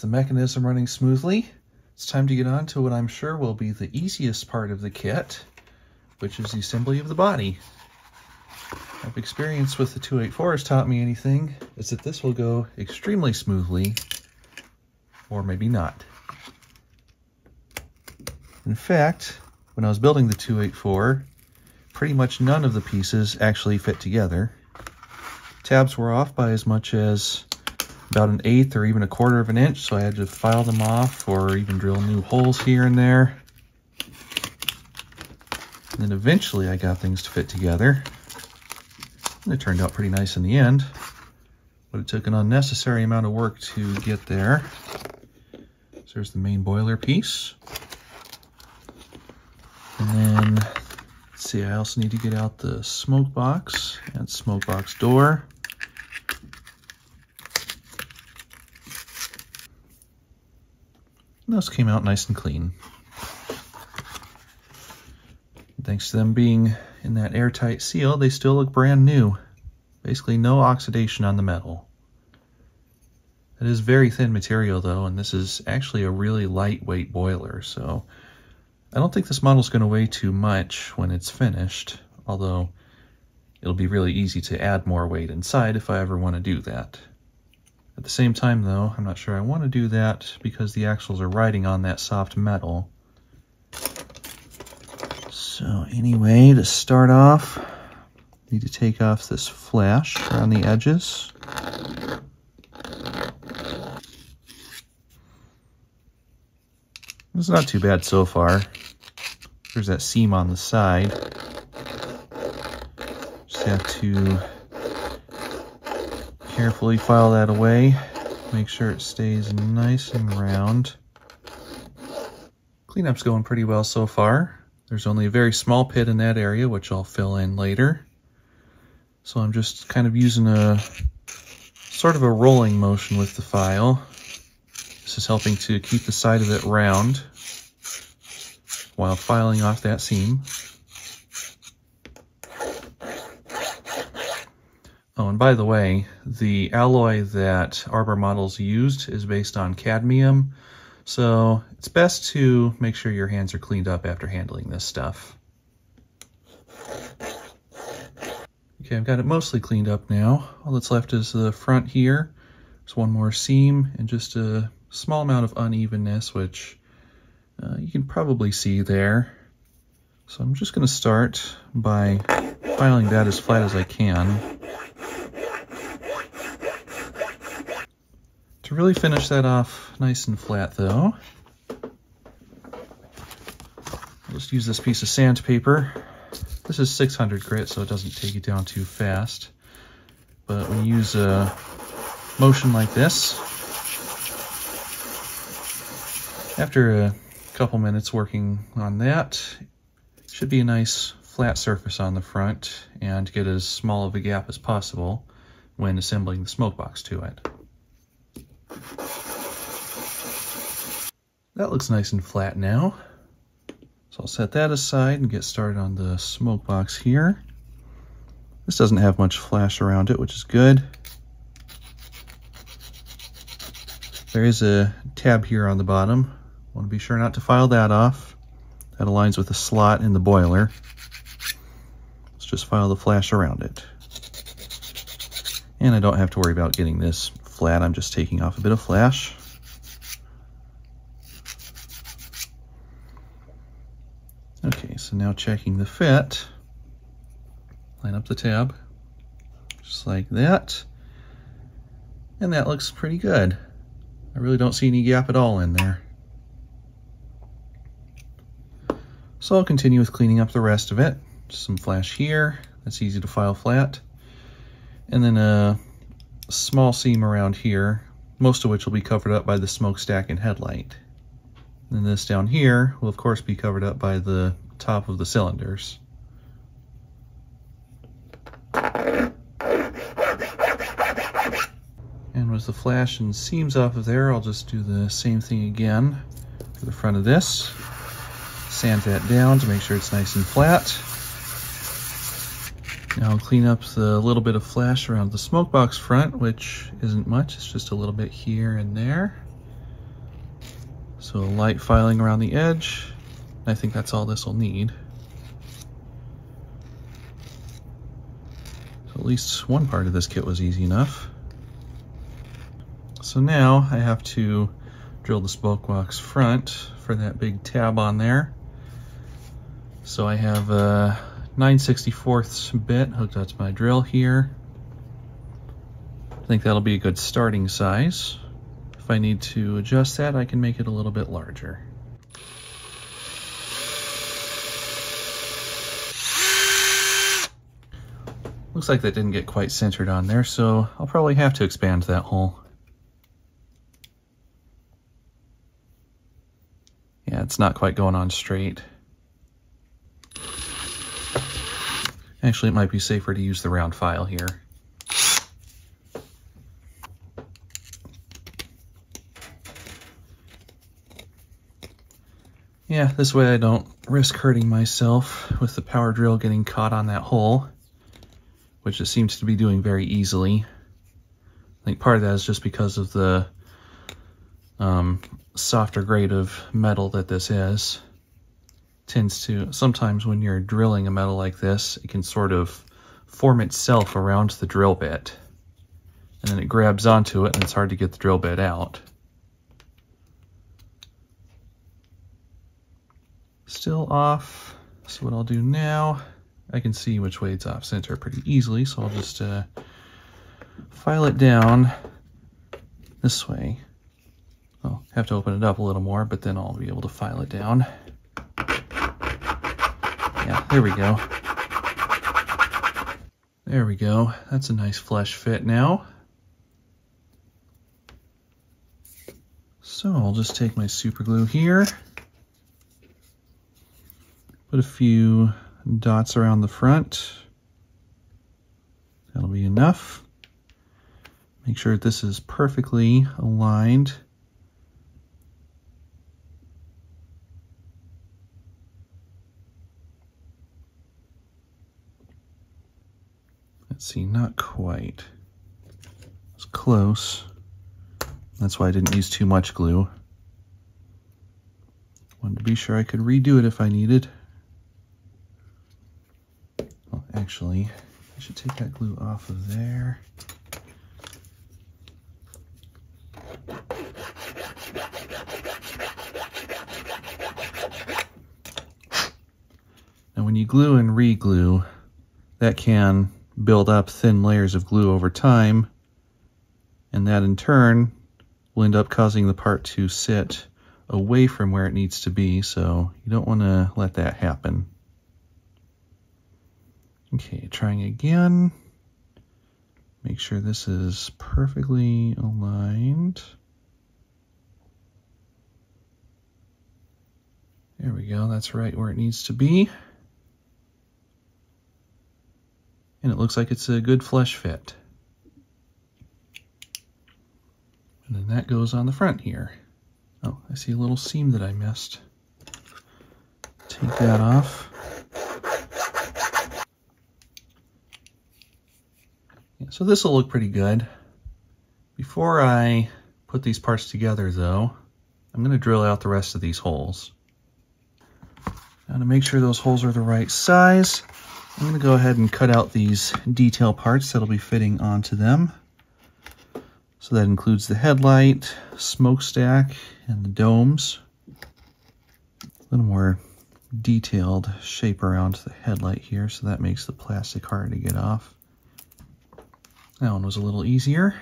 The mechanism running smoothly, it's time to get on to what I'm sure will be the easiest part of the kit, which is the assembly of the body. If experience with the 284 has taught me anything, is that this will go extremely smoothly, or maybe not. In fact, when I was building the 284, pretty much none of the pieces actually fit together. Tabs were off by as much as about an eighth or even a quarter of an inch, so I had to file them off or even drill new holes here and there. And then eventually I got things to fit together. And it turned out pretty nice in the end, but it took an unnecessary amount of work to get there. So there's the main boiler piece. And then, see, I also need to get out the smoke box and smoke box door. Those came out nice and clean. Thanks to them being in that airtight seal, they still look brand new. Basically no oxidation on the metal. It is very thin material though, and this is actually a really lightweight boiler, so I don't think this model is going to weigh too much when it's finished, although it'll be really easy to add more weight inside if I ever want to do that. At the same time though, I'm not sure I want to do that because the axles are riding on that soft metal. So anyway, to start off, need to take off this flash around the edges. It's not too bad so far. There's that seam on the side. Just have to carefully file that away. Make sure it stays nice and round. Cleanup's going pretty well so far. There's only a very small pit in that area, which I'll fill in later. So I'm just kind of using a sort of a rolling motion with the file. This is helping to keep the side of it round while filing off that seam. Oh, and by the way, the alloy that Arbour Models used is based on cadmium, so it's best to make sure your hands are cleaned up after handling this stuff. Okay, I've got it mostly cleaned up now. All that's left is the front here. There's one more seam and just a small amount of unevenness, which uh, you can probably see there. So I'm just going to start by filing that as flat as I can. To really finish that off nice and flat though, I'll just use this piece of sandpaper. This is 600 grit, so it doesn't take it down too fast. But you use a motion like this, after a couple minutes working on that, should be a nice flat surface on the front and get as small of a gap as possible when assembling the smoke box to it. That looks nice and flat now. So I'll set that aside and get started on the smoke box here. This doesn't have much flash around it, which is good. There is a tab here on the bottom. Want to be sure not to file that off. That aligns with the slot in the boiler. Let's just file the flash around it. And I don't have to worry about getting this flat. I'm just taking off a bit of flash. Okay, so now checking the fit. Line up the tab, just like that. And that looks pretty good. I really don't see any gap at all in there. So I'll continue with cleaning up the rest of it. Some flash here, that's easy to file flat. And then a small seam around here, most of which will be covered up by the smokestack and headlight. And this down here will of course be covered up by the top of the cylinders. And with the flash and seams off of there, I'll just do the same thing again for the front of this. Sand that down to make sure it's nice and flat. Now I'll clean up the little bit of flash around the smoke box front, which isn't much, it's just a little bit here and there. So light filing around the edge. I think that's all this will need. So at least one part of this kit was easy enough. So now I have to drill the smoke box front for that big tab on there. So I have a 9 64ths bit hooked up to my drill here. I think that'll be a good starting size. If I need to adjust that, I can make it a little bit larger. Looks like that didn't get quite centered on there, so I'll probably have to expand that hole. Yeah, it's not quite going on straight. Actually, it might be safer to use the round file here. Yeah, this way I don't risk hurting myself with the power drill getting caught on that hole, which it seems to be doing very easily. I think part of that is just because of the um, softer grade of metal that this is tends to, sometimes when you're drilling a metal like this, it can sort of form itself around the drill bit. And then it grabs onto it and it's hard to get the drill bit out. Still off. So what I'll do now, I can see which way it's off center pretty easily, so I'll just uh, file it down this way. I'll have to open it up a little more, but then I'll be able to file it down. Yeah, there we go. There we go. That's a nice flush fit now. So I'll just take my super glue here, put a few dots around the front. That'll be enough. Make sure this is perfectly aligned Let's see, not quite. It's close. That's why I didn't use too much glue. Wanted to be sure I could redo it if I needed. Well, actually, I should take that glue off of there. Now when you glue and re-glue, that can build up thin layers of glue over time, and that in turn will end up causing the part to sit away from where it needs to be, so you don't want to let that happen. Okay, trying again. Make sure this is perfectly aligned. There we go, that's right where it needs to be. and it looks like it's a good flush fit. And then that goes on the front here. Oh, I see a little seam that I missed. Take that off. Yeah, so this will look pretty good. Before I put these parts together though, I'm going to drill out the rest of these holes. Now to make sure those holes are the right size, I'm to go ahead and cut out these detail parts that'll be fitting onto them. So that includes the headlight, smokestack, and the domes. A little more detailed shape around the headlight here, so that makes the plastic hard to get off. That one was a little easier.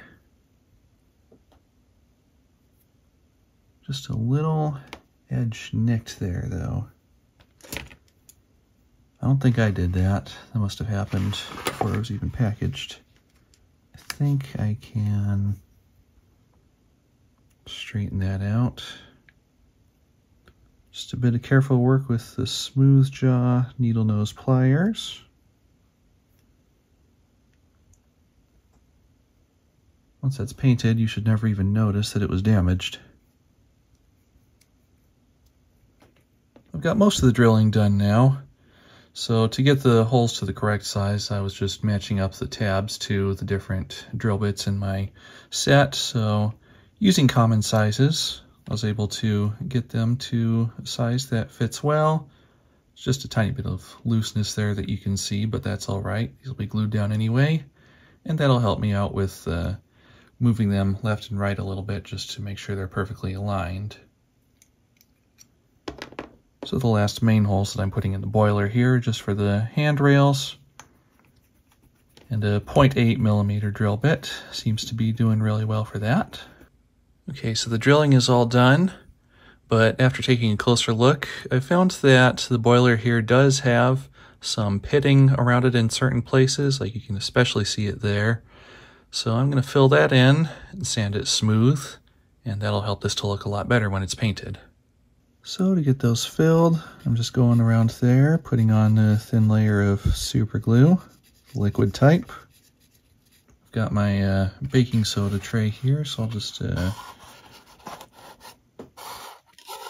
Just a little edge nicked there, though. I don't think I did that. That must have happened before it was even packaged. I think I can straighten that out. Just a bit of careful work with the smooth jaw needle nose pliers. Once that's painted, you should never even notice that it was damaged. I've got most of the drilling done now. So to get the holes to the correct size, I was just matching up the tabs to the different drill bits in my set. So using common sizes, I was able to get them to a size that fits well. It's just a tiny bit of looseness there that you can see, but that's all right. These will be glued down anyway, and that'll help me out with uh, moving them left and right a little bit just to make sure they're perfectly aligned. So the last main holes that I'm putting in the boiler here just for the handrails. And a 0.8 millimeter drill bit seems to be doing really well for that. Okay, so the drilling is all done, but after taking a closer look, I found that the boiler here does have some pitting around it in certain places, like you can especially see it there. So I'm going to fill that in and sand it smooth, and that'll help this to look a lot better when it's painted. So to get those filled, I'm just going around there, putting on a thin layer of super glue, liquid type. I've got my uh, baking soda tray here, so I'll just, uh,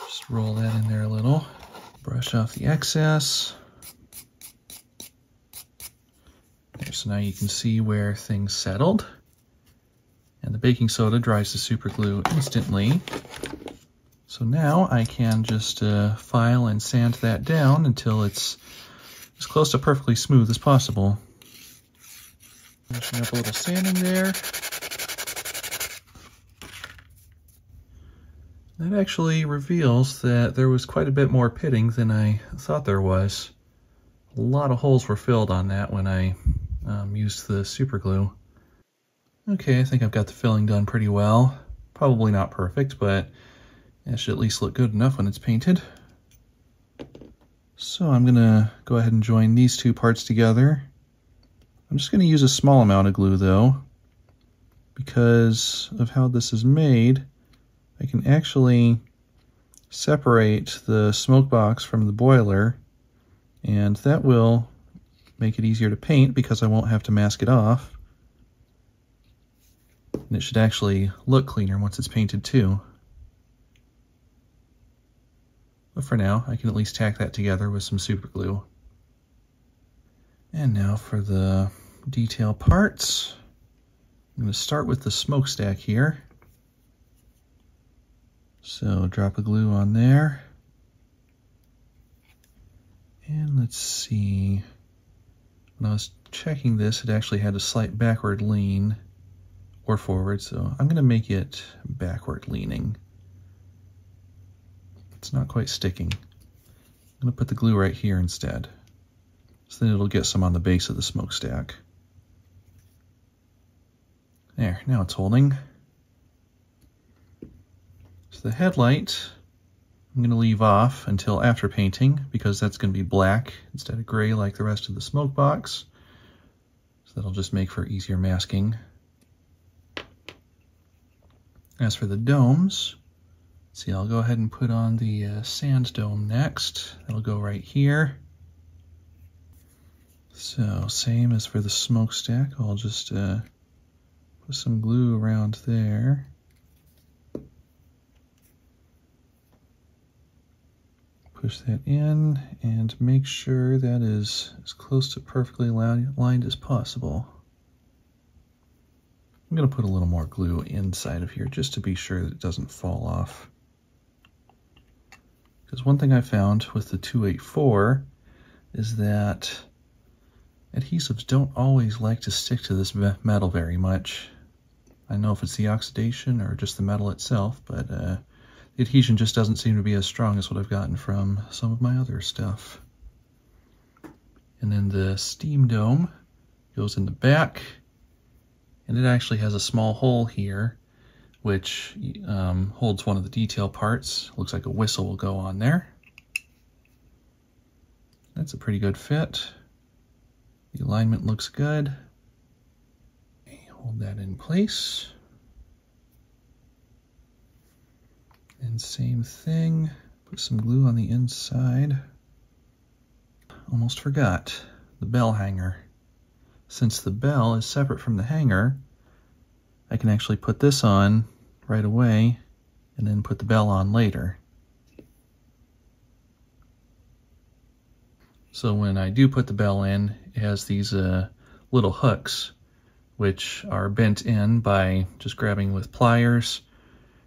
just roll that in there a little. Brush off the excess. There, so now you can see where things settled. And the baking soda dries the super glue instantly. So now I can just uh, file and sand that down until it's as close to perfectly smooth as possible. Up a little sanding there. That actually reveals that there was quite a bit more pitting than I thought there was. A lot of holes were filled on that when I um, used the super glue. Okay, I think I've got the filling done pretty well. Probably not perfect, but it should at least look good enough when it's painted. So I'm gonna go ahead and join these two parts together. I'm just gonna use a small amount of glue though, because of how this is made, I can actually separate the smoke box from the boiler, and that will make it easier to paint because I won't have to mask it off. And it should actually look cleaner once it's painted too. But for now, I can at least tack that together with some super glue. And now for the detail parts. I'm going to start with the smokestack here. So drop a glue on there. And let's see. When I was checking this, it actually had a slight backward lean or forward, so I'm going to make it backward leaning. It's not quite sticking. I'm going to put the glue right here instead. So then it'll get some on the base of the smokestack. There, now it's holding. So the headlight, I'm going to leave off until after painting because that's going to be black instead of gray like the rest of the smoke box. So that'll just make for easier masking. As for the domes, See, I'll go ahead and put on the uh, sand dome next. That'll go right here. So, same as for the smokestack, I'll just uh, put some glue around there. Push that in and make sure that is as close to perfectly lined as possible. I'm going to put a little more glue inside of here just to be sure that it doesn't fall off. Because one thing I found with the 284 is that adhesives don't always like to stick to this metal very much. I know if it's the oxidation or just the metal itself, but uh, adhesion just doesn't seem to be as strong as what I've gotten from some of my other stuff. And then the steam dome goes in the back, and it actually has a small hole here which um, holds one of the detail parts. Looks like a whistle will go on there. That's a pretty good fit. The alignment looks good. Hold that in place. And same thing, put some glue on the inside. Almost forgot, the bell hanger. Since the bell is separate from the hanger, I can actually put this on right away and then put the bell on later. So when I do put the bell in, it has these uh, little hooks which are bent in by just grabbing with pliers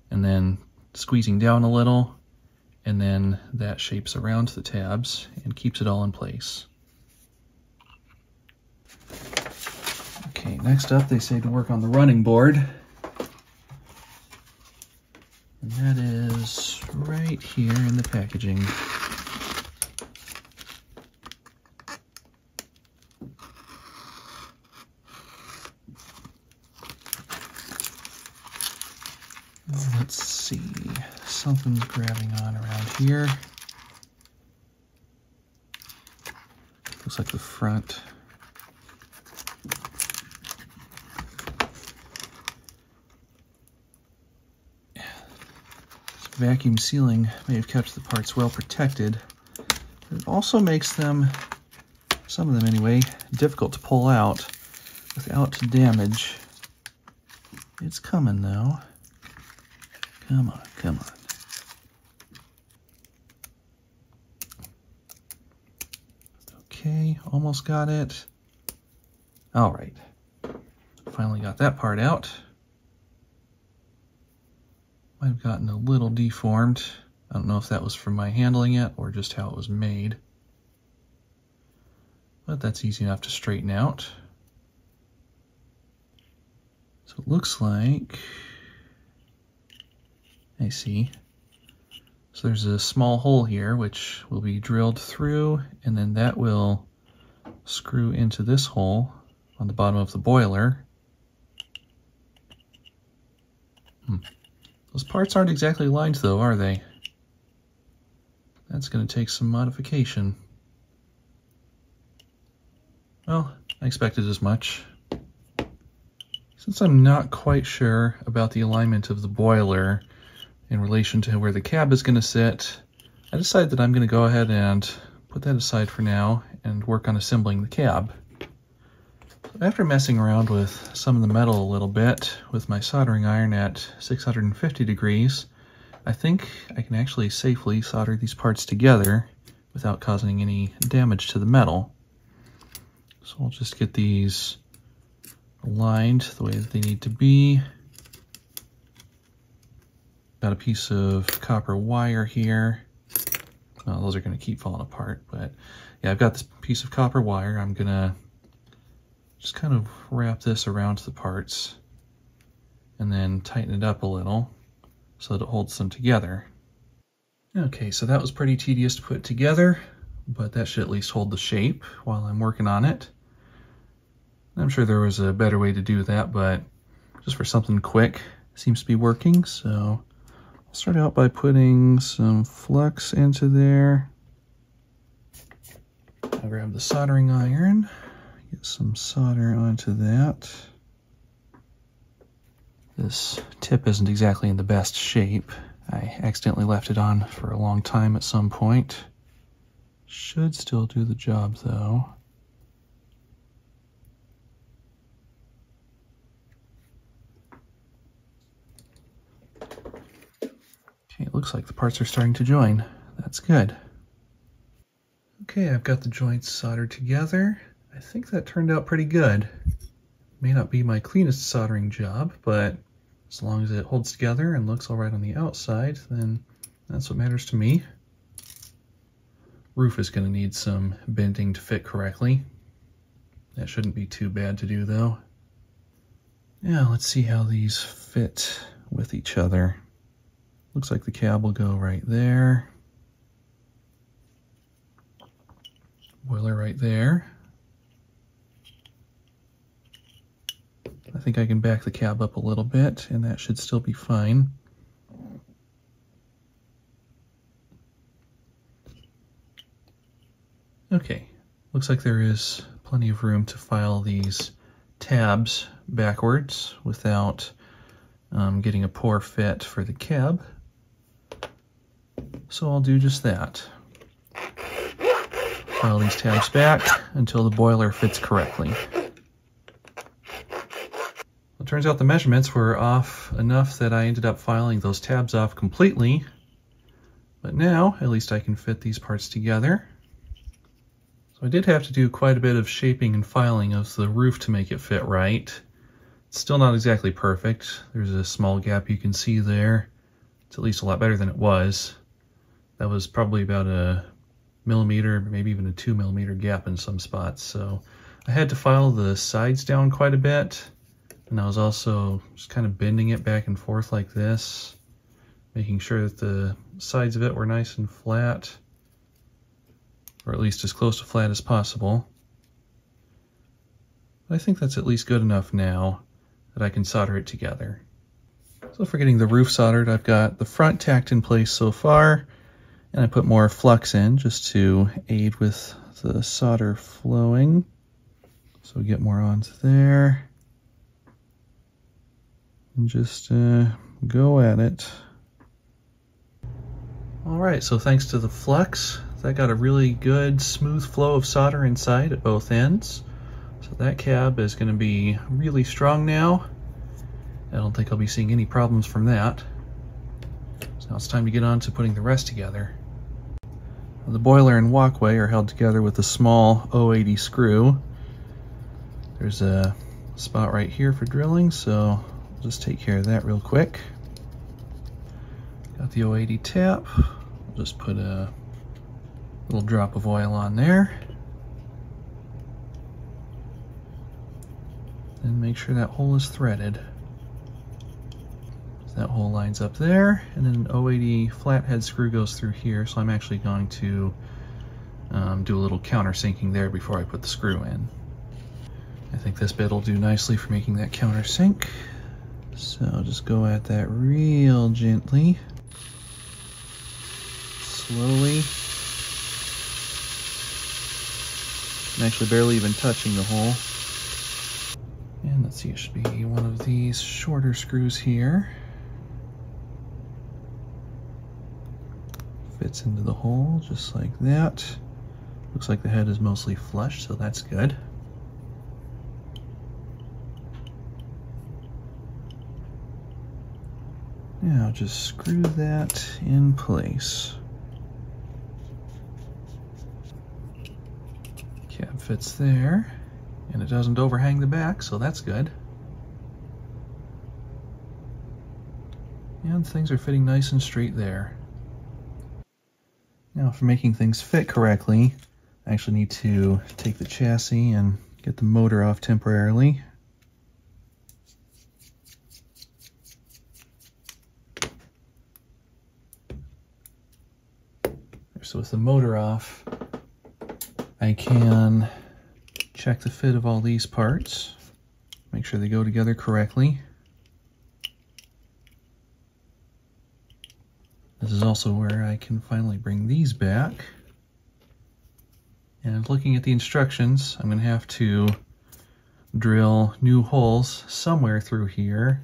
and then squeezing down a little, and then that shapes around the tabs and keeps it all in place. Okay, next up they say to work on the running board. And that is right here in the packaging. Let's see, something's grabbing on around here. Looks like the front. vacuum sealing may have kept the parts well protected. It also makes them, some of them anyway, difficult to pull out without damage. It's coming though. Come on, come on. Okay, almost got it. All right, finally got that part out. Have gotten a little deformed. I don't know if that was from my handling it or just how it was made. But that's easy enough to straighten out. So it looks like, I see. So there's a small hole here which will be drilled through and then that will screw into this hole on the bottom of the boiler. Hmm. Those parts aren't exactly lined though, are they? That's going to take some modification. Well, I expected as much. Since I'm not quite sure about the alignment of the boiler in relation to where the cab is going to sit, I decided that I'm going to go ahead and put that aside for now and work on assembling the cab. After messing around with some of the metal a little bit with my soldering iron at 650 degrees, I think I can actually safely solder these parts together without causing any damage to the metal. So I'll just get these aligned the way that they need to be. Got a piece of copper wire here. Those are going to keep falling apart, but yeah, I've got this piece of copper wire. I'm going to just kind of wrap this around the parts and then tighten it up a little so that it holds them together. Okay, so that was pretty tedious to put together, but that should at least hold the shape while I'm working on it. I'm sure there was a better way to do that, but just for something quick, seems to be working. So start out by putting some flux into there. I'll grab the soldering iron. Get some solder onto that. This tip isn't exactly in the best shape. I accidentally left it on for a long time at some point. Should still do the job though. It looks like the parts are starting to join. That's good. Okay, I've got the joints soldered together. I think that turned out pretty good. May not be my cleanest soldering job, but as long as it holds together and looks all right on the outside, then that's what matters to me. Roof is going to need some bending to fit correctly. That shouldn't be too bad to do though. Now let's see how these fit with each other. Looks like the cab will go right there. Boiler right there. I think I can back the cab up a little bit and that should still be fine. Okay, looks like there is plenty of room to file these tabs backwards without um, getting a poor fit for the cab. So I'll do just that. File these tabs back until the boiler fits correctly. It turns out the measurements were off enough that I ended up filing those tabs off completely. But now, at least I can fit these parts together. So I did have to do quite a bit of shaping and filing of the roof to make it fit right. It's still not exactly perfect. There's a small gap you can see there. It's at least a lot better than it was. That was probably about a millimeter, maybe even a two millimeter gap in some spots. So I had to file the sides down quite a bit. And I was also just kind of bending it back and forth like this, making sure that the sides of it were nice and flat, or at least as close to flat as possible. But I think that's at least good enough now that I can solder it together. So for getting the roof soldered, I've got the front tacked in place so far, and I put more flux in just to aid with the solder flowing. So get more onto there. And just uh, go at it. All right, so thanks to the flux, that got a really good smooth flow of solder inside at both ends. So that cab is going to be really strong now. I don't think I'll be seeing any problems from that. So now it's time to get on to putting the rest together. The boiler and walkway are held together with a small 080 screw. There's a spot right here for drilling, so I'll just take care of that real quick. Got the 080 tap. I'll just put a little drop of oil on there. And make sure that hole is threaded. That hole lines up there, and then an 080 flathead screw goes through here, so I'm actually going to um, do a little countersinking there before I put the screw in. I think this bit will do nicely for making that countersink. So just go at that real gently, slowly. I'm actually barely even touching the hole. And let's see, it should be one of these shorter screws here. Fits into the hole just like that. Looks like the head is mostly flush, so that's good. Now just screw that in place. Cab fits there, and it doesn't overhang the back, so that's good. And things are fitting nice and straight there. Now for making things fit correctly, I actually need to take the chassis and get the motor off temporarily. So with the motor off, I can check the fit of all these parts, make sure they go together correctly. This is also where I can finally bring these back. And looking at the instructions, I'm going to have to drill new holes somewhere through here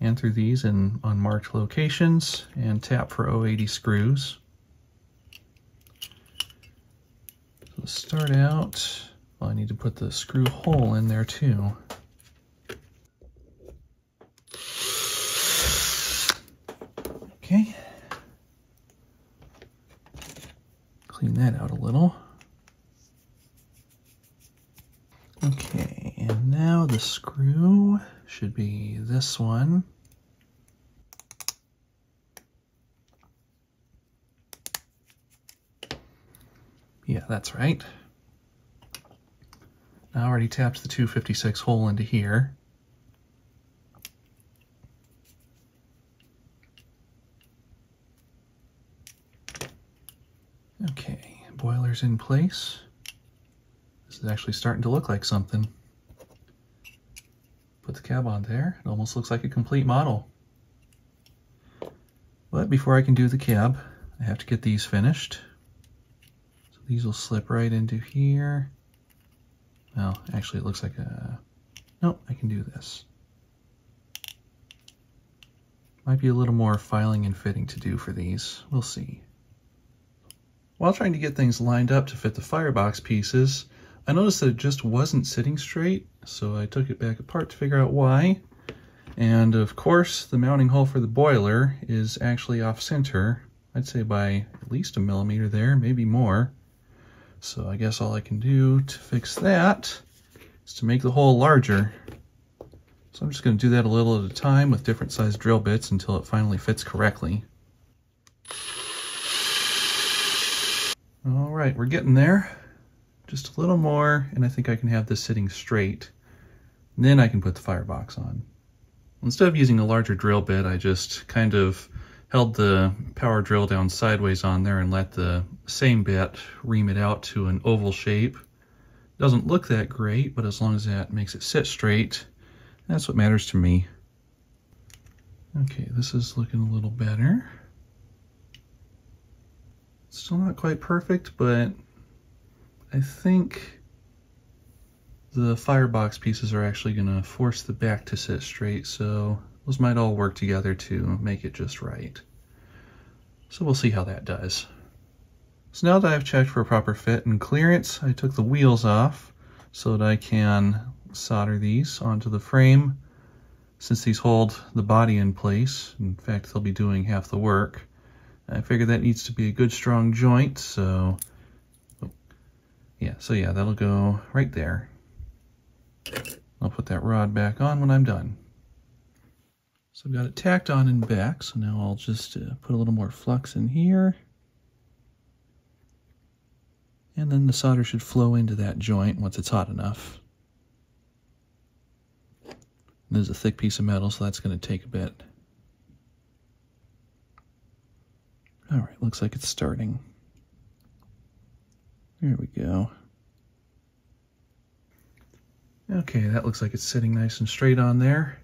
and through these in unmarked locations and tap for 080 screws. So to start out, well, I need to put the screw hole in there too. Okay. Clean that out a little. Okay, and now the screw should be this one. Yeah, that's right. I already tapped the 256 hole into here. In place. This is actually starting to look like something. Put the cab on there. It almost looks like a complete model. But before I can do the cab, I have to get these finished. So these will slip right into here. Well, actually it looks like a... Nope, I can do this. Might be a little more filing and fitting to do for these. We'll see. While trying to get things lined up to fit the firebox pieces, I noticed that it just wasn't sitting straight, so I took it back apart to figure out why. And of course, the mounting hole for the boiler is actually off center. I'd say by at least a millimeter there, maybe more. So I guess all I can do to fix that is to make the hole larger. So I'm just going to do that a little at a time with different sized drill bits until it finally fits correctly. All right, we're getting there. Just a little more, and I think I can have this sitting straight. And then I can put the firebox on. Instead of using a larger drill bit, I just kind of held the power drill down sideways on there and let the same bit ream it out to an oval shape. Doesn't look that great, but as long as that makes it sit straight, that's what matters to me. Okay, this is looking a little better. Still not quite perfect, but I think the firebox pieces are actually going to force the back to sit straight, so those might all work together to make it just right. So we'll see how that does. So now that I've checked for a proper fit and clearance, I took the wheels off so that I can solder these onto the frame since these hold the body in place, in fact they'll be doing half the work, I figure that needs to be a good strong joint, so yeah, so yeah, that'll go right there. I'll put that rod back on when I'm done. So I've got it tacked on and back, so now I'll just uh, put a little more flux in here. And then the solder should flow into that joint once it's hot enough. There's a thick piece of metal, so that's going to take a bit. All right, looks like it's starting. There we go. Okay, that looks like it's sitting nice and straight on there.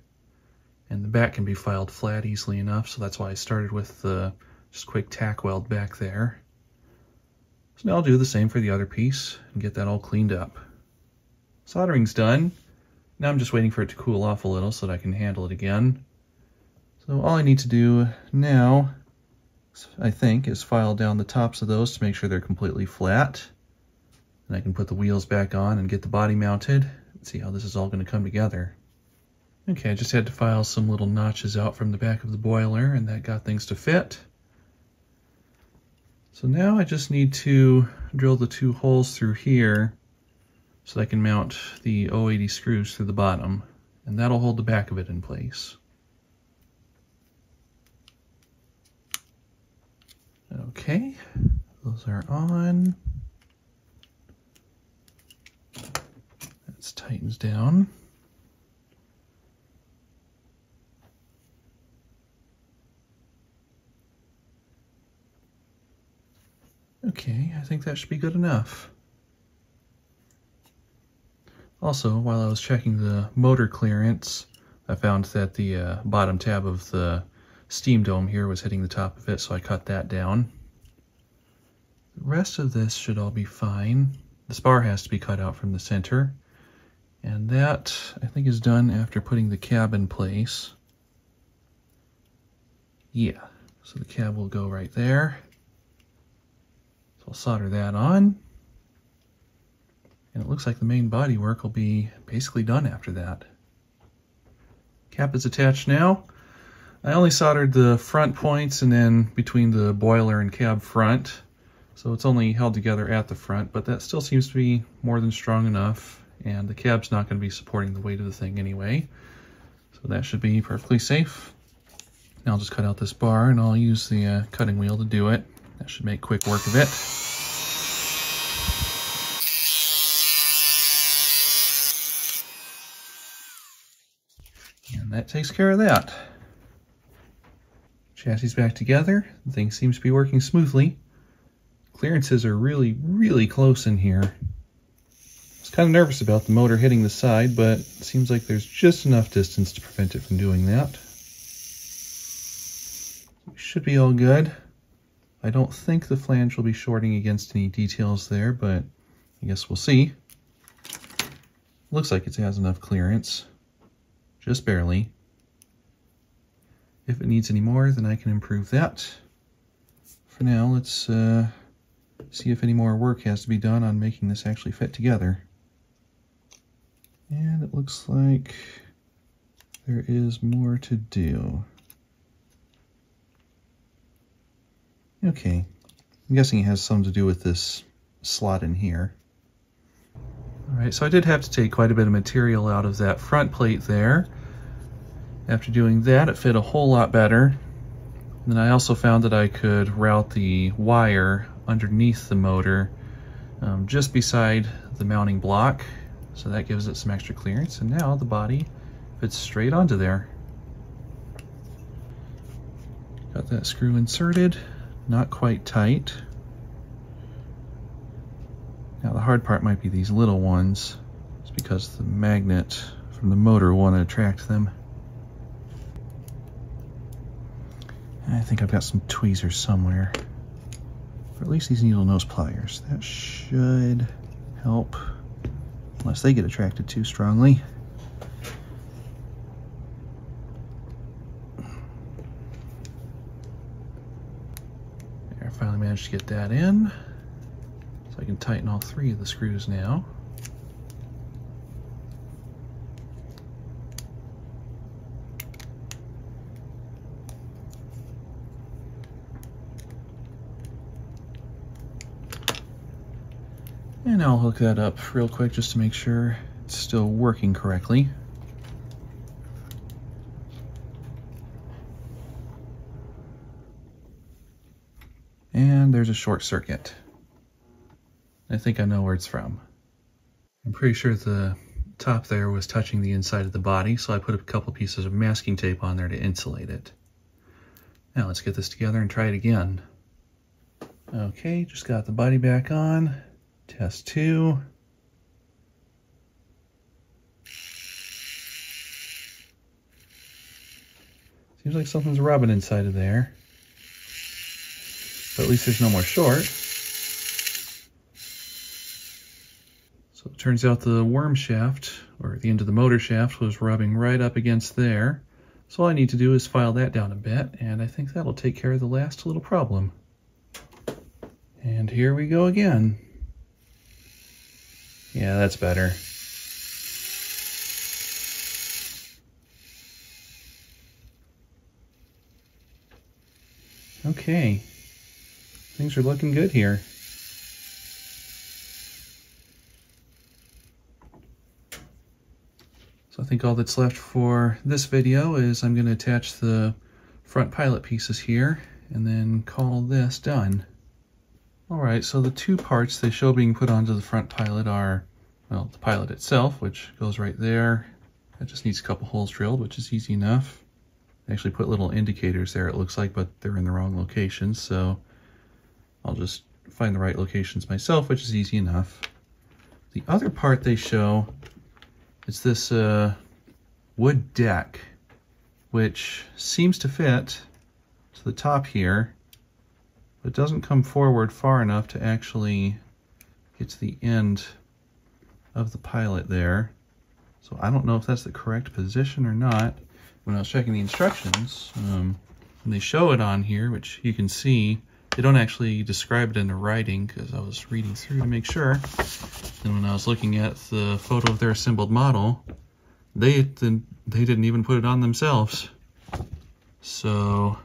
And the back can be filed flat easily enough, so that's why I started with the just quick tack weld back there. So now I'll do the same for the other piece and get that all cleaned up. Soldering's done. Now I'm just waiting for it to cool off a little so that I can handle it again. So all I need to do now, I think, is file down the tops of those to make sure they're completely flat. And I can put the wheels back on and get the body mounted. Let's see how this is all going to come together. Okay, I just had to file some little notches out from the back of the boiler and that got things to fit. So now I just need to drill the two holes through here so that I can mount the 080 screws through the bottom, and that'll hold the back of it in place. Okay, those are on. That tightens down. Okay, I think that should be good enough. Also, while I was checking the motor clearance, I found that the uh, bottom tab of the steam dome here was hitting the top of it, so I cut that down. The rest of this should all be fine. The spar has to be cut out from the center. And that, I think, is done after putting the cab in place. Yeah, so the cab will go right there. So I'll solder that on. And it looks like the main body work will be basically done after that. Cap is attached now. I only soldered the front points and then between the boiler and cab front. So it's only held together at the front, but that still seems to be more than strong enough. And the cab's not going to be supporting the weight of the thing anyway. So that should be perfectly safe. Now I'll just cut out this bar and I'll use the uh, cutting wheel to do it. That should make quick work of it. And that takes care of that. Chassis back together. The thing seems to be working smoothly. Clearances are really, really close in here. I was kind of nervous about the motor hitting the side, but it seems like there's just enough distance to prevent it from doing that. Should be all good. I don't think the flange will be shorting against any details there, but I guess we'll see. Looks like it has enough clearance just barely. If it needs any more, then I can improve that. For now, let's uh, see if any more work has to be done on making this actually fit together. And it looks like there is more to do. Okay, I'm guessing it has something to do with this slot in here. All right, so I did have to take quite a bit of material out of that front plate there. After doing that, it fit a whole lot better. And then I also found that I could route the wire underneath the motor um, just beside the mounting block. So that gives it some extra clearance. And now the body fits straight onto there. Got that screw inserted, not quite tight. Now the hard part might be these little ones. It's because the magnet from the motor want to attract them. I think I've got some tweezers somewhere. Or at least these needle nose pliers. That should help, unless they get attracted too strongly. There, I finally managed to get that in. So I can tighten all three of the screws now. And I'll hook that up real quick just to make sure it's still working correctly. And there's a short circuit. I think I know where it's from. I'm pretty sure the top there was touching the inside of the body, so I put a couple pieces of masking tape on there to insulate it. Now let's get this together and try it again. Okay, just got the body back on. Test two. Seems like something's rubbing inside of there. But at least there's no more short. So it turns out the worm shaft, or the end of the motor shaft, was rubbing right up against there. So all I need to do is file that down a bit, and I think that'll take care of the last little problem. And here we go again. Yeah, that's better. Okay. Things are looking good here. So I think all that's left for this video is I'm going to attach the front pilot pieces here and then call this done. Alright, so the two parts they show being put onto the front pilot are, well, the pilot itself, which goes right there. It just needs a couple holes drilled, which is easy enough. They actually put little indicators there, it looks like, but they're in the wrong locations, so I'll just find the right locations myself, which is easy enough. The other part they show is this uh, wood deck, which seems to fit to the top here but doesn't come forward far enough to actually get to the end of the pilot there. So I don't know if that's the correct position or not. When I was checking the instructions, um, they show it on here, which you can see, they don't actually describe it in the writing because I was reading through to make sure. And when I was looking at the photo of their assembled model, they they didn't even put it on themselves. So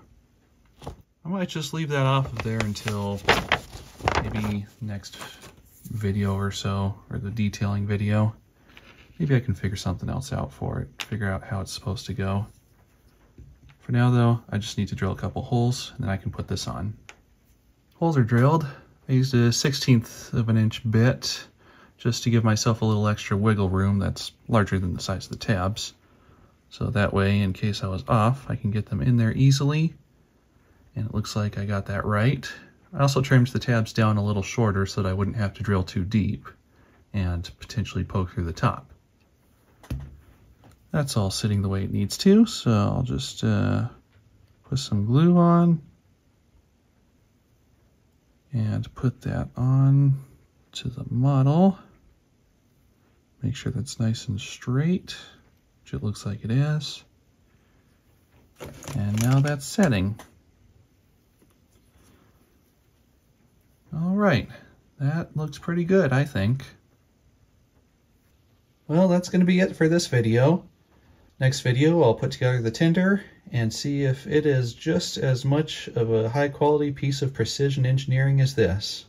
I might just leave that off of there until maybe next video or so, or the detailing video. Maybe I can figure something else out for it, figure out how it's supposed to go. For now though, I just need to drill a couple holes and then I can put this on. Holes are drilled. I used a 16th of an inch bit just to give myself a little extra wiggle room that's larger than the size of the tabs. So that way, in case I was off, I can get them in there easily and it looks like I got that right. I also trimmed the tabs down a little shorter so that I wouldn't have to drill too deep and potentially poke through the top. That's all sitting the way it needs to, so I'll just uh, put some glue on and put that on to the model. Make sure that's nice and straight, which it looks like it is. And now that's setting. All right, that looks pretty good, I think. Well, that's going to be it for this video. Next video, I'll put together the tender and see if it is just as much of a high quality piece of precision engineering as this.